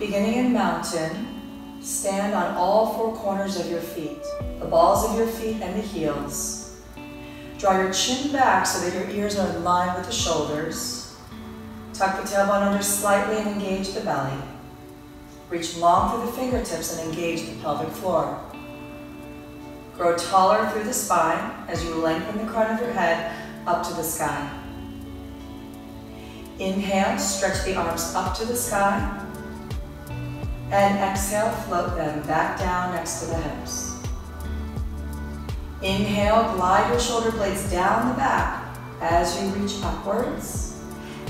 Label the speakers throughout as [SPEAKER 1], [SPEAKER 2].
[SPEAKER 1] Beginning in mountain, stand on all four corners of your feet, the balls of your feet and the heels. Draw your chin back so that your ears are in line with the shoulders. Tuck the tailbone under slightly and engage the belly. Reach long through the fingertips and engage the pelvic floor. Grow taller through the spine as you lengthen the crown of your head up to the sky. Inhale, stretch the arms up to the sky. And exhale, float them back down next to the hips. Inhale, glide your shoulder blades down the back as you reach upwards.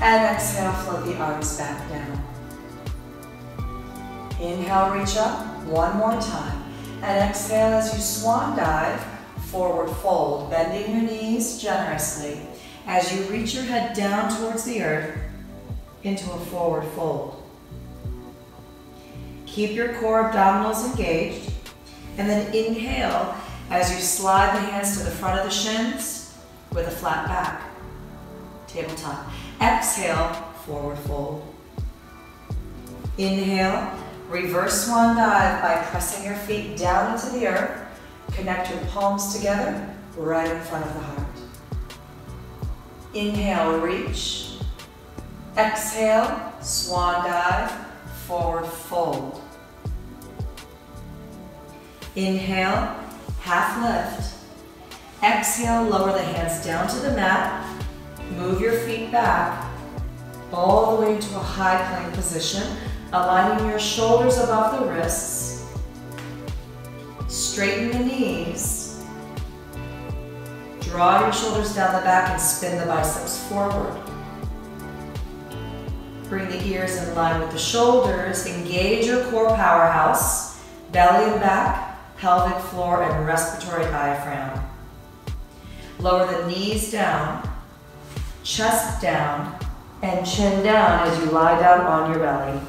[SPEAKER 1] And exhale, float the arms back down. Inhale, reach up one more time. And exhale as you swan dive, forward fold, bending your knees generously as you reach your head down towards the earth into a forward fold. Keep your core abdominals engaged and then inhale as you slide the hands to the front of the shins with a flat back. Tabletop. Exhale, forward fold. Inhale, Reverse swan dive by pressing your feet down into the earth. Connect your palms together right in front of the heart. Inhale, reach. Exhale, swan dive, forward fold. Inhale, half lift. Exhale, lower the hands down to the mat. Move your feet back all the way into a high plank position aligning your shoulders above the wrists. Straighten the knees. Draw your shoulders down the back and spin the biceps forward. Bring the ears in line with the shoulders. Engage your core powerhouse, belly and back, pelvic floor, and respiratory diaphragm. Lower the knees down, chest down, and chin down as you lie down on your belly.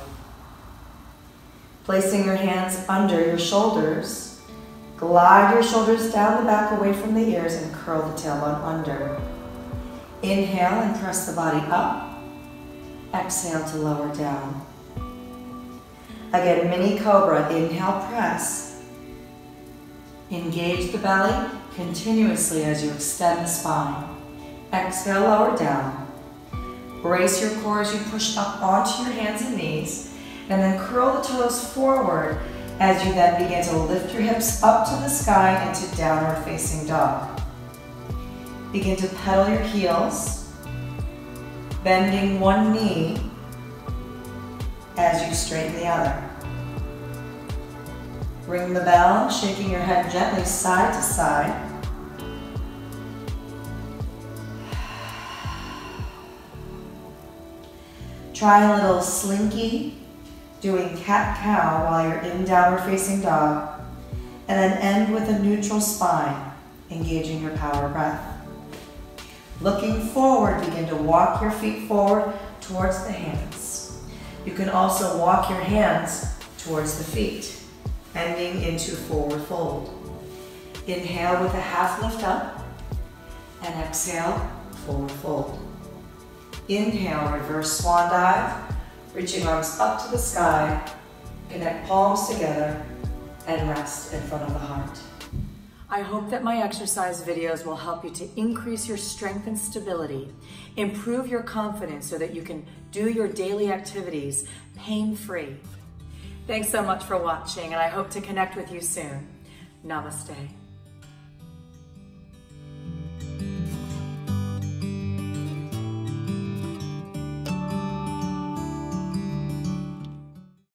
[SPEAKER 1] Placing your hands under your shoulders, glide your shoulders down the back away from the ears and curl the tailbone under. Inhale and press the body up. Exhale to lower down. Again, mini cobra. Inhale, press. Engage the belly continuously as you extend the spine. Exhale, lower down. Brace your core as you push up onto your hands and knees and then curl the toes forward as you then begin to lift your hips up to the sky into downward facing dog. Begin to pedal your heels, bending one knee as you straighten the other. Ring the bell, shaking your head gently side to side. Try a little slinky doing cat-cow while you're in downward facing dog, and then end with a neutral spine, engaging your power breath. Looking forward, begin to walk your feet forward towards the hands. You can also walk your hands towards the feet, ending into forward fold. Inhale with a half lift up, and exhale, forward fold. Inhale, reverse swan dive, reaching arms up to the sky, connect palms together, and rest in front of the heart. I hope that my exercise videos will help you to increase your strength and stability, improve your confidence so that you can do your daily activities pain-free. Thanks so much for watching, and I hope to connect with you soon. Namaste.